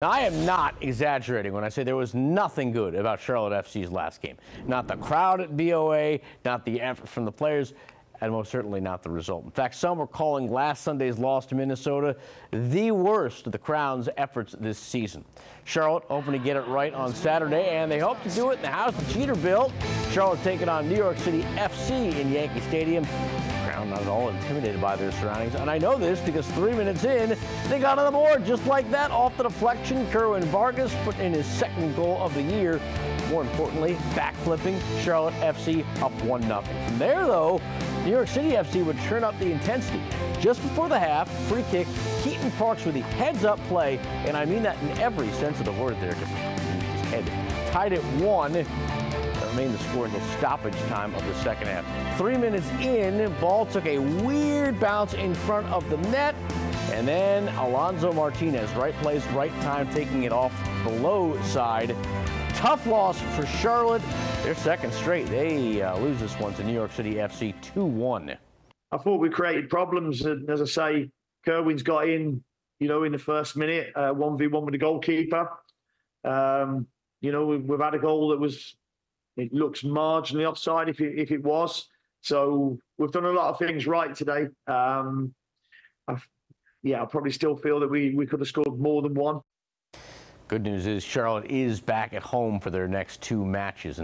I am not exaggerating when I say there was nothing good about Charlotte FC's last game. Not the crowd at BOA, not the effort from the players, and most certainly not the result. In fact, some were calling last Sunday's loss to Minnesota the worst of the Crown's efforts this season. Charlotte hoping to get it right on Saturday, and they hope to do it in the house the Jeter built. Charlotte taking on New York City FC in Yankee Stadium. Crown not at all intimidated by their surroundings, and I know this because three minutes in, they got on the board just like that off the deflection. Kerwin Vargas put in his second goal of the year. More importantly, backflipping Charlotte FC up 1 0. From there, though, New York City FC would turn up the intensity. Just before the half, free kick, Keaton Parks with the heads up play, and I mean that in every sense of the word there, used his head. Tied at 1 remained the score until stoppage time of the second half. Three minutes in, ball took a weird bounce in front of the net, and then Alonso Martinez, right place, right time, taking it off the low side. Tough loss for Charlotte. Their second straight. They uh, lose this one to New York City FC 2 1. I thought we created problems. And as I say, Kerwin's got in, you know, in the first minute, uh, 1v1 with the goalkeeper. Um, you know, we've, we've, had a goal that was, it looks marginally offside if it, if it was. So we've done a lot of things right today. Um, yeah, I probably still feel that we, we could have scored more than one. Good news is Charlotte is back at home for their next two matches.